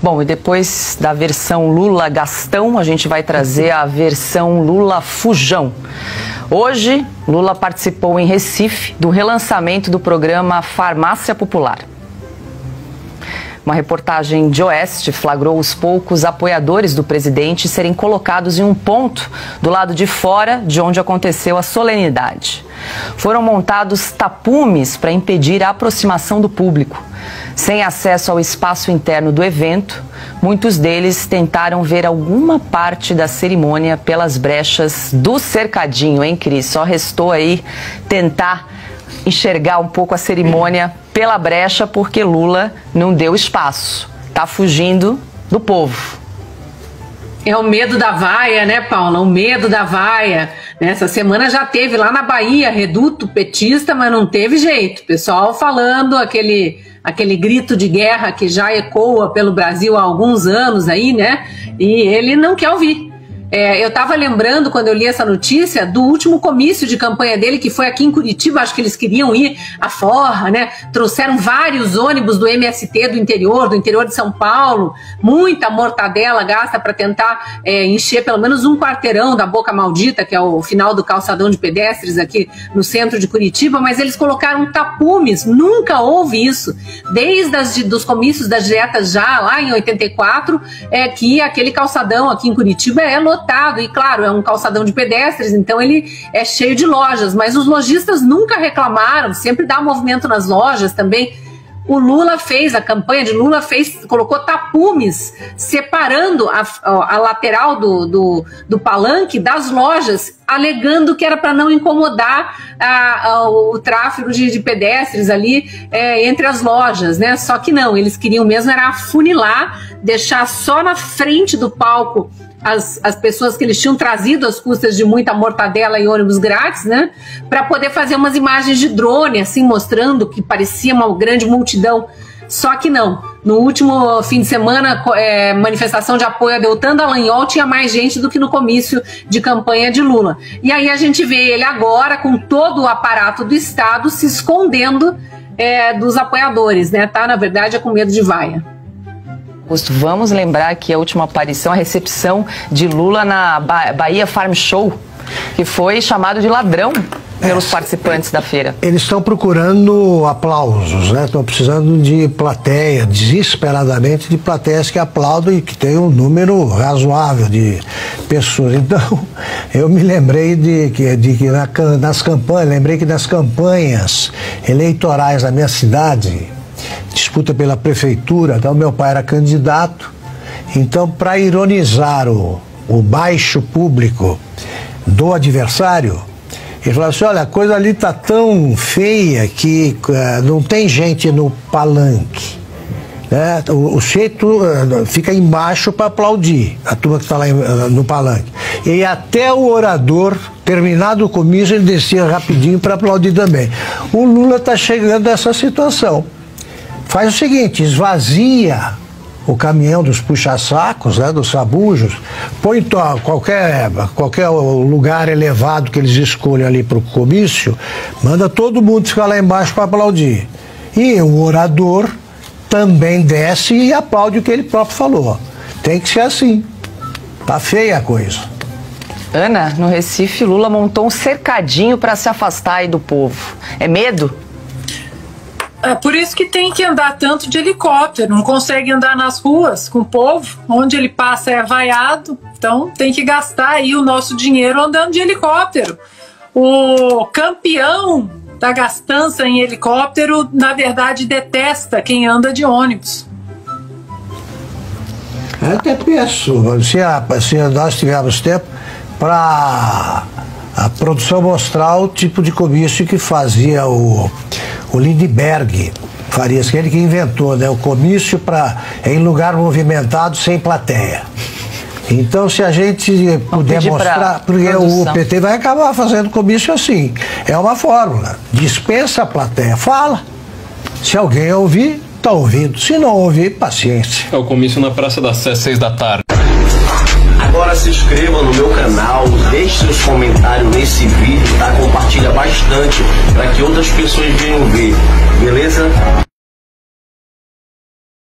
Bom, e depois da versão Lula Gastão, a gente vai trazer a versão Lula Fujão. Hoje, Lula participou em Recife do relançamento do programa Farmácia Popular. Uma reportagem de Oeste flagrou os poucos apoiadores do presidente serem colocados em um ponto do lado de fora de onde aconteceu a solenidade. Foram montados tapumes para impedir a aproximação do público. Sem acesso ao espaço interno do evento, muitos deles tentaram ver alguma parte da cerimônia pelas brechas do cercadinho, hein, Cris? Só restou aí tentar enxergar um pouco a cerimônia pela brecha porque Lula não deu espaço. Está fugindo do povo. É o medo da vaia, né, Paula? O medo da vaia. Essa semana já teve lá na Bahia, reduto petista, mas não teve jeito. Pessoal falando aquele, aquele grito de guerra que já ecoa pelo Brasil há alguns anos aí, né? E ele não quer ouvir. É, eu estava lembrando, quando eu li essa notícia, do último comício de campanha dele, que foi aqui em Curitiba, acho que eles queriam ir à forra, né? Trouxeram vários ônibus do MST do interior, do interior de São Paulo, muita mortadela gasta para tentar é, encher pelo menos um quarteirão da Boca Maldita, que é o final do calçadão de pedestres aqui no centro de Curitiba, mas eles colocaram tapumes, nunca houve isso. Desde as, dos comícios das dietas já, lá em 84, é que aquele calçadão aqui em Curitiba é lotado lotado. E claro, é um calçadão de pedestres, então ele é cheio de lojas. Mas os lojistas nunca reclamaram, sempre dá movimento nas lojas também. O Lula fez, a campanha de Lula fez, colocou tapumes separando a, a lateral do, do, do, palanque das lojas, alegando que era para não incomodar a, a, o tráfego de, de pedestres ali é, entre as lojas, né? Só que não, eles queriam mesmo era afunilar, deixar só na frente do palco as, as pessoas que eles tinham trazido às custas de muita mortadela e ônibus grátis, né? Para poder fazer umas imagens de drone, assim, mostrando que parecia uma grande multidão. Só que não. No último fim de semana, é, manifestação de apoio a Deltan Dallagnol tinha mais gente do que no comício de campanha de Lula. E aí a gente vê ele agora com todo o aparato do Estado se escondendo é, dos apoiadores, né? Tá, na verdade, é com medo de vaia. Augusto, vamos lembrar que a última aparição, a recepção de Lula na Bahia Farm Show, que foi chamado de ladrão pelos participantes da feira. Eles estão procurando aplausos, né? Estão precisando de plateia, desesperadamente de plateias que aplaudam e que tem um número razoável de pessoas. Então, eu me lembrei de que, de que na, nas campanhas, lembrei que nas campanhas eleitorais da minha cidade, disputa pela prefeitura, então meu pai era candidato. Então, para ironizar o, o baixo público do adversário, ele falou assim: olha, a coisa ali tá tão feia que uh, não tem gente no palanque. Né? O, jeito uh, fica embaixo para aplaudir, a turma que está lá uh, no palanque. E até o orador, terminado o comício, ele descia rapidinho para aplaudir também. O Lula está chegando a essa situação. Faz o seguinte, esvazia o caminhão dos puxa-sacos, né, dos sabujos, põe qualquer, qualquer lugar elevado que eles escolham ali para o comício, manda todo mundo ficar lá embaixo para aplaudir. E o orador também desce e aplaude o que ele próprio falou. Tem que ser assim. Tá feia a coisa. Ana, no Recife, Lula montou um cercadinho para se afastar do povo. É medo? É por isso que tem que andar tanto de helicóptero, não consegue andar nas ruas com o povo, onde ele passa é vaiado, então tem que gastar aí o nosso dinheiro andando de helicóptero. O campeão da gastança em helicóptero, na verdade, detesta quem anda de ônibus. Eu até penso, se, se nós tivermos tempo, para a produção mostrar o tipo de comício que fazia o o Lindbergh Farias, ele que inventou né, o comício pra, em lugar movimentado sem plateia. Então, se a gente puder mostrar, porque produção. o PT vai acabar fazendo comício assim. É uma fórmula. Dispensa a plateia, fala. Se alguém ouvir, está ouvindo. Se não ouvir, paciência. É o comício na Praça da Sé, seis da tarde. Agora se inscreva no meu canal, seus comentários nesse vídeo, tá? Compartilha bastante para que outras pessoas venham ver, beleza?